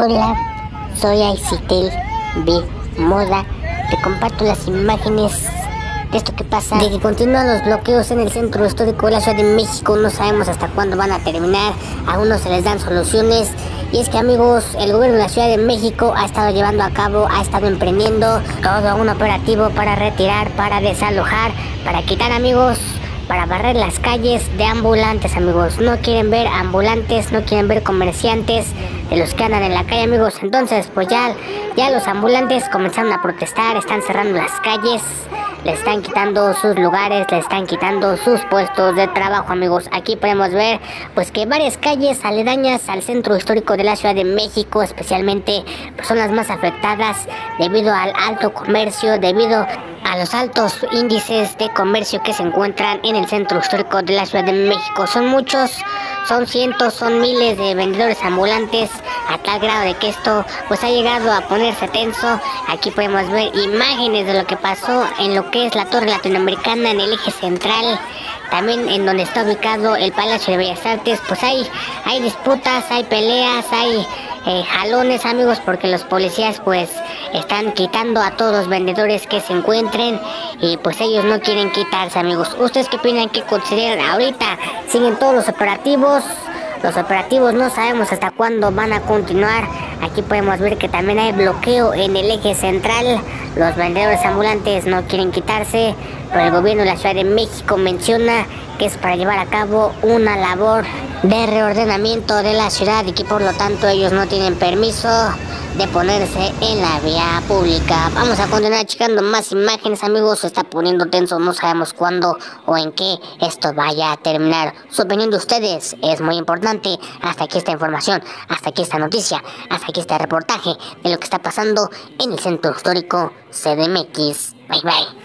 Hola, soy Aicitel de Moda. Te comparto las imágenes de esto que pasa, de que continúan los bloqueos en el centro histórico de la Ciudad de México. No sabemos hasta cuándo van a terminar, aún no se les dan soluciones. Y es que amigos, el gobierno de la Ciudad de México ha estado llevando a cabo, ha estado emprendiendo todo un operativo para retirar, para desalojar, para quitar amigos para barrer las calles de ambulantes, amigos. No quieren ver ambulantes, no quieren ver comerciantes de los que andan en la calle, amigos. Entonces, pues ya, ya los ambulantes comenzaron a protestar, están cerrando las calles, le están quitando sus lugares, le están quitando sus puestos de trabajo, amigos. Aquí podemos ver, pues que varias calles aledañas al centro histórico de la Ciudad de México, especialmente, pues, son las más afectadas debido al alto comercio, debido a los altos índices de comercio que se encuentran en el centro histórico de la Ciudad de México. Son muchos, son cientos, son miles de vendedores ambulantes a tal grado de que esto pues ha llegado a ponerse tenso. Aquí podemos ver imágenes de lo que pasó en lo que es la Torre Latinoamericana en el eje central también en donde está ubicado el Palacio de Bellas Artes, pues hay, hay disputas, hay peleas, hay eh, jalones amigos, porque los policías pues están quitando a todos los vendedores que se encuentren y pues ellos no quieren quitarse amigos. ¿Ustedes qué opinan que consideran ahorita? ¿Siguen todos los operativos? Los operativos no sabemos hasta cuándo van a continuar. Aquí podemos ver que también hay bloqueo en el eje central. Los vendedores ambulantes no quieren quitarse, pero el gobierno de la Ciudad de México menciona que es para llevar a cabo una labor de reordenamiento de la ciudad y que por lo tanto ellos no tienen permiso de ponerse en la vía pública. Vamos a continuar checando más imágenes, amigos. Se está poniendo tenso, no sabemos cuándo o en qué esto vaya a terminar. Su opinión de ustedes es muy importante. Hasta aquí esta información, hasta aquí esta noticia, hasta aquí este reportaje de lo que está pasando en el centro histórico CDMX. Bye bye.